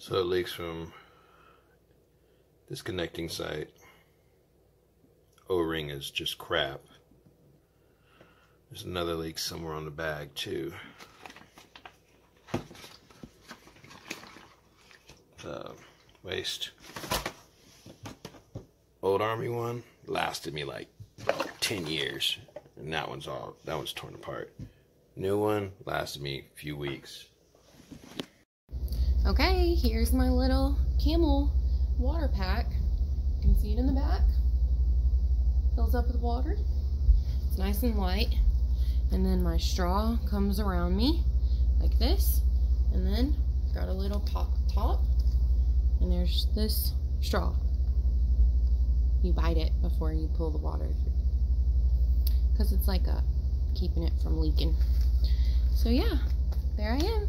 So it leaks from this connecting site. O-ring is just crap. There's another leak somewhere on the bag too. The waste. Old army one lasted me like 10 years. And that one's all, that one's torn apart. New one lasted me a few weeks. Okay, here's my little camel water pack. You can see it in the back. Fills up with water. It's nice and light. And then my straw comes around me like this. And then got a little pop top. And there's this straw. You bite it before you pull the water through. Because it's like a keeping it from leaking. So yeah, there I am.